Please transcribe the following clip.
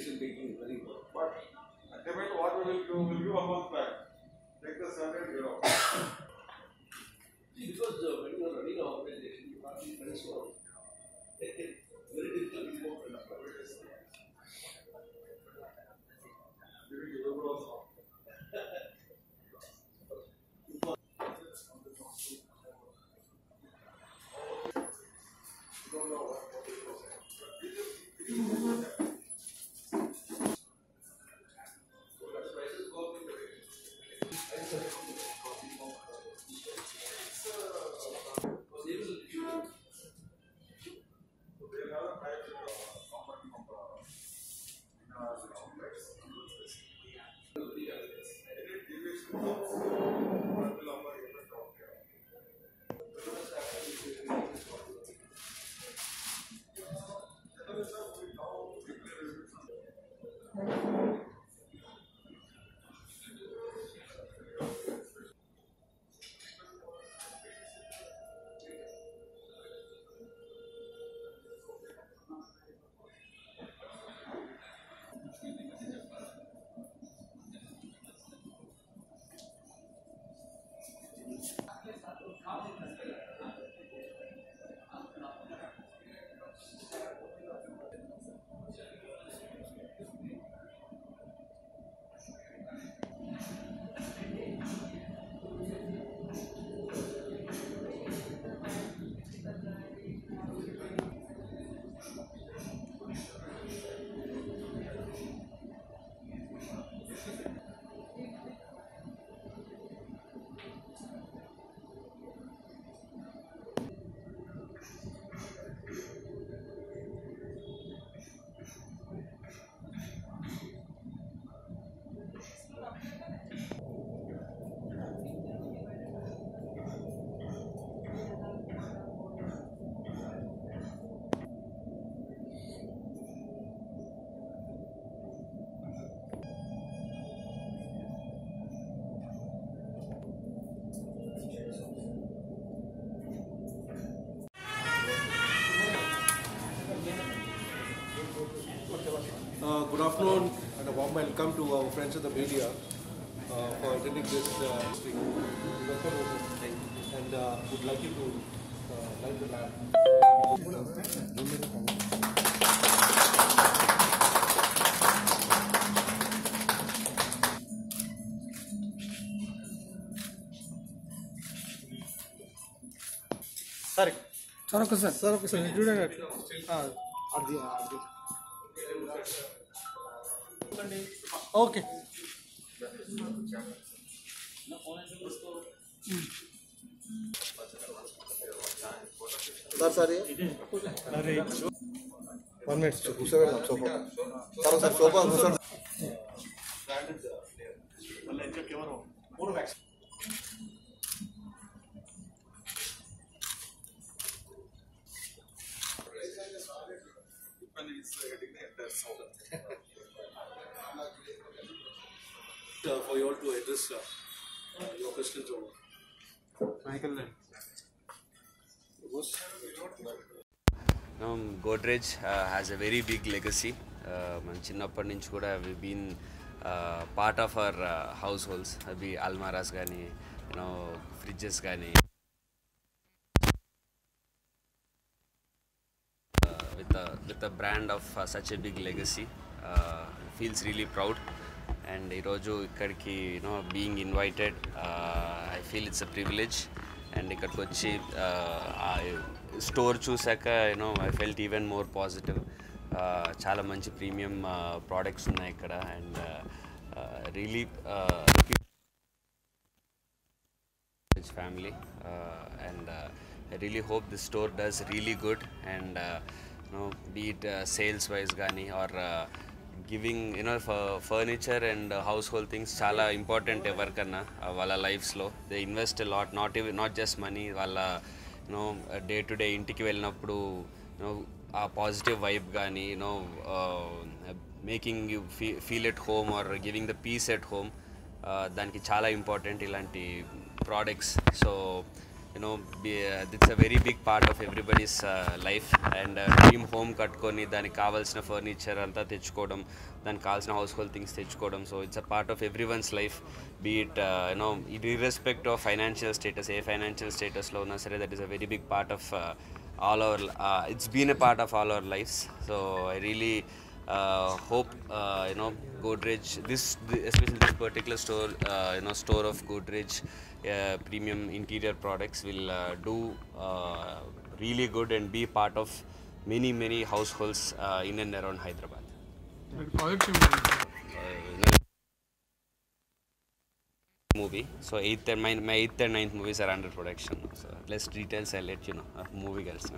decision taking is very important. But ultimately, what we will do, we'll give a month back. Take the salary, you know. See, because uh, when you are running an organization, you can't be very small. very difficult to work with. Giving you a Uh, good afternoon and a warm welcome to our friends of the media uh, for attending this uh, thing. And uh, would like you to uh, light the lamp. Sorry. Sorry, sir. Sorry, sir. You do sir, Uh, okay sir sir అరే one minute కూర్చోబెడదాం sofa sir sir sofa కూర్చోండి Uh, for you all to address uh, your questions over. Um, Godrej uh, has a very big legacy. Uh, మన చిన్నప్పటి నుంచి కూడా we been part of our households అవి అల్మారాస్ కానీ you know fridges కానీ with with a brand of such a big legacy feels really proud and ఈరోజు ఇక్కడికి you know being invited I feel it's a privilege and ఇక్కడికి వచ్చి స్టోర్ చూసాక you know I felt even more positive చాలా మంచి premium products ఉన్నాయి ఇక్కడ and really his family uh, and uh, I really hope the store no beat sales and కానీ are giving you know furniture and household things చాలా important ఎవరికన్నా వాళ్ళ లైఫ్స్లో they invest lot not not just money వాళ్ళ you know day to day ఇంటికి వెళ్ళినప్పుడు you know a positive vibe కానీ you know making you fee feel at home or giving the peace at home దానికి చాలా important ఇలాంటి products so you know that's a very big part of everybody's life and everybody's dream home కట్టుకొని దానికి కావాల్సిన furniture అంతా తెచ్చుకోవడం దానికి కావాల్సిన హౌస్ హోల్డ్ థింగ్స్ తెచ్చుకోవడం so it's a part of everyone's life be it irrespective of financial status A financial స్టేటస్లో ఉన్నా సరే that is a very big part of all our it's been a part of all our lives so I really Uh, hope uh, you know Godrej this especially this particular store uh, you know store of Godrej premium interior products will do really good and be part of many many households in and around Hyderabad. movie. So eighth and my, my eighth and ninth movies are under production. So less details I'll let you know. Movie girls.